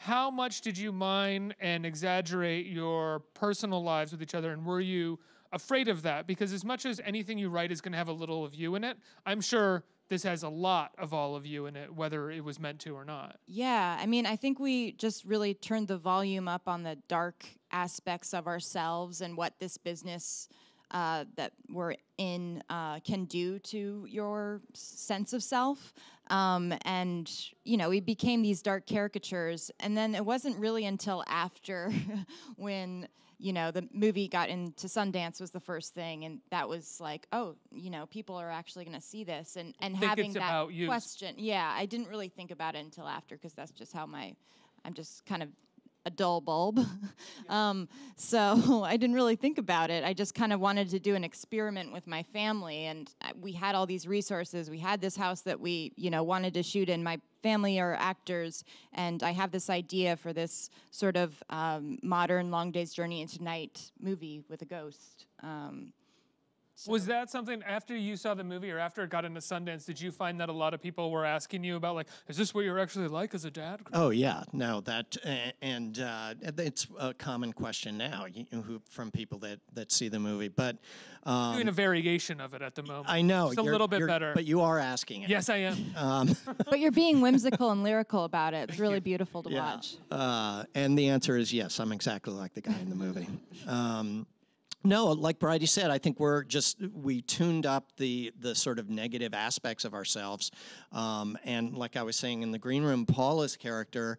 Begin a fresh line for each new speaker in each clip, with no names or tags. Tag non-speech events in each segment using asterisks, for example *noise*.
how much did you mine and exaggerate your personal lives with each other, and were you afraid of that? Because as much as anything you write is going to have a little of you in it, I'm sure this has a lot of all of you in it, whether it was meant to or not.
Yeah, I mean, I think we just really turned the volume up on the dark aspects of ourselves and what this business uh, that we're in uh, can do to your sense of self. Um, and, you know, we became these dark caricatures. And then it wasn't really until after *laughs* when you know, the movie got into Sundance was the first thing, and that was like, oh, you know, people are actually going to see this, and and
Think
having that question. Yeah, I didn't really think about it until after because that's just how my, I'm just kind of a dull bulb. *laughs* um, so *laughs* I didn't really think about it. I just kind of wanted to do an experiment with my family, and we had all these resources. We had this house that we, you know, wanted to shoot in. My family are actors, and I have this idea for this sort of um, modern Long Day's Journey into Night movie with a ghost. Um,
Was that something after you saw the movie or after it got into Sundance? Did you find that a lot of people were asking you about, like, is this what you're actually like as a dad?
Oh yeah, no, that and uh, it's a common question now you know, from people that that see the movie. But um,
Doing a variation of it at the moment.
I know
Just a little bit better.
but you are asking it.
yes, I am.
Um, *laughs*
but you're being whimsical and lyrical about it. It's really beautiful to
Yeah.
watch.
Uh, and the answer is yes. I'm exactly like the guy in the movie. Um, no, like Bridey said, I think we're just we tuned up the the sort of negative aspects of ourselves, um, and like I was saying in the green room, Paula's character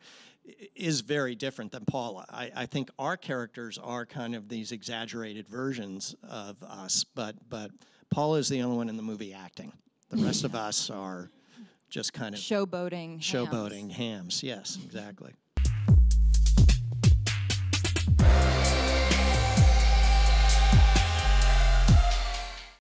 is very different than Paula. I, I think our characters are kind of these exaggerated versions of us, but but Paula is the only one in the movie acting. The rest of us are just kind of
Showboating. hams.
showboating hams. Yes, exactly.